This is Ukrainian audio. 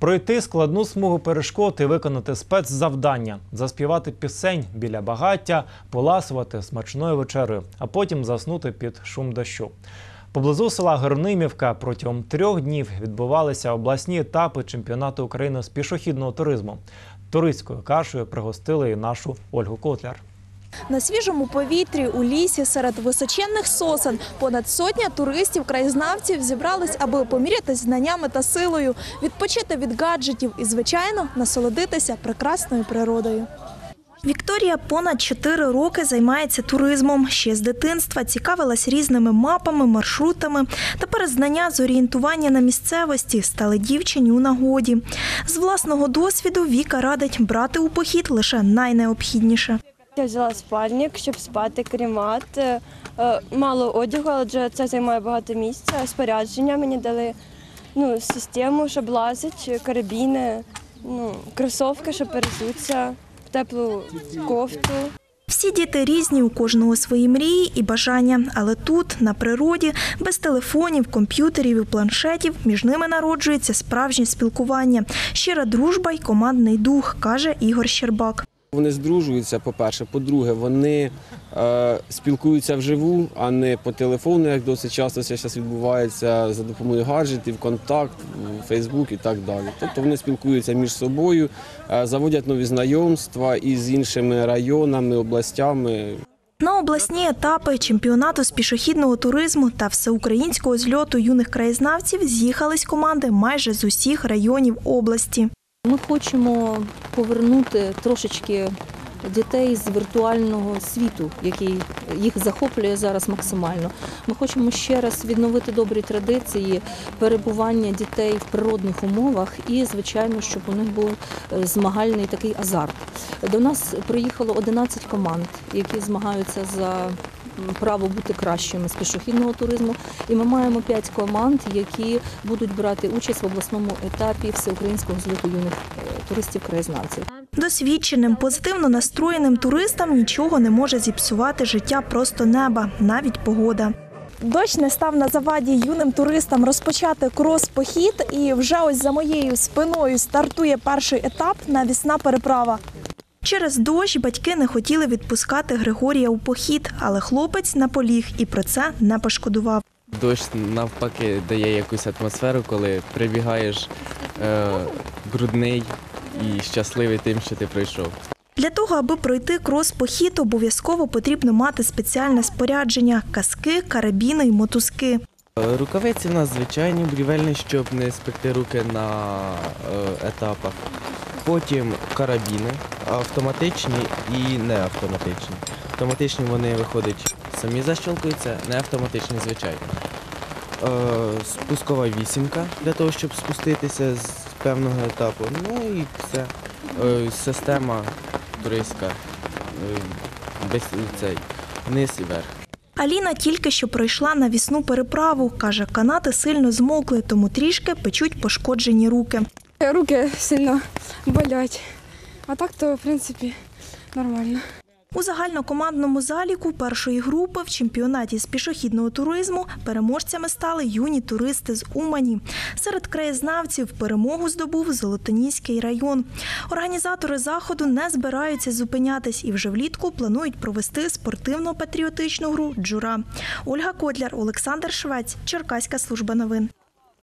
Пройти складну смугу перешкод і виконати спецзавдання, заспівати пісень біля багаття, поласувати смачною вечерею, а потім заснути під шум дощу. Поблизу села Горнимівка протягом трьох днів відбувалися обласні етапи чемпіонату України з пішохідного туризму. Туристською кашею пригостили і нашу Ольгу Котляр. На свіжому повітрі у лісі серед височенних сосен понад сотня туристів, краєзнавців зібрались, аби помірятись знаннями та силою, відпочити від гаджетів і, звичайно, насолодитися прекрасною природою. Вікторія понад 4 роки займається туризмом. Ще з дитинства цікавилась різними мапами, маршрутами. Тепер знання з орієнтування на місцевості стали дівчині у нагоді. З власного досвіду Віка радить брати у похід лише найнеобхідніше. Я взяла спальник, щоб спати, крімат. Е, е, Мало одягу, адже це займає багато місця. Спорядження мені дали ну, систему, щоб лазити, карабіни, ну, кросовки, щоб перезуться, теплу кофту. Всі діти різні, у кожного свої мрії і бажання. Але тут, на природі, без телефонів, комп'ютерів і планшетів, між ними народжується справжнє спілкування, щира дружба й командний дух, каже Ігор Щербак. Вони здружуються, по-перше. По-друге, вони е, спілкуються вживу, а не по телефону, як досить часто це зараз відбувається за допомогою гаджетів, контакт, Фейсбук і так далі. Тобто вони спілкуються між собою, е, заводять нові знайомства із іншими районами, областями. На обласні етапи чемпіонату з пішохідного туризму та всеукраїнського зльоту юних краєзнавців з'їхались команди майже з усіх районів області. Ми хочемо повернути трошечки дітей з віртуального світу, який їх захоплює зараз максимально. Ми хочемо ще раз відновити добрі традиції перебування дітей в природних умовах і, звичайно, щоб у них був е, змагальний такий азарт. До нас приїхало 11 команд, які змагаються за право бути кращими з пішохідного туризму. І ми маємо 5 команд, які будуть брати участь в обласному етапі всеукраїнського зліту юних е, туристів-краєзнавців. Досвідченим, позитивно настроєним туристам нічого не може зіпсувати життя просто неба, навіть погода. Дощ не став на заваді юним туристам розпочати крос-похід, і вже ось за моєю спиною стартує перший етап навісна переправа. Через дощ батьки не хотіли відпускати Григорія у похід, але хлопець наполіг і про це не пошкодував. Дощ навпаки дає якусь атмосферу, коли прибігаєш е, брудний і щасливий тим, що ти пройшов. Для того, аби пройти крос-похід, обов'язково потрібно мати спеціальне спорядження – каски, карабіни й мотузки. Е, Рукавиці в нас звичайні, будівельні, щоб не спекти руки на е, етапах. Потім карабіни автоматичні і неавтоматичні. Автоматичні вони виходять самі защолкуються, неавтоматичні звичайно. Е, спускова вісімка для того, щоб спуститися з певного етапу. Ну і все. Е, система туристська. Е, без цей вниз і вверх. Аліна тільки що пройшла навісну переправу. Каже, канати сильно змокли, тому трішки печуть пошкоджені руки. Руки сильно болять. А так то, в принципі, нормально. У загальнокомандному заліку першої групи в чемпіонаті з пішохідного туризму переможцями стали юні туристи з Умані. Серед краєзнавців перемогу здобув Золотоніський район. Організатори заходу не збираються зупинятись і вже влітку планують провести спортивно-патріотичну гру Джура. Ольга Котляр, Олександр Швець, Черкаська служба новин.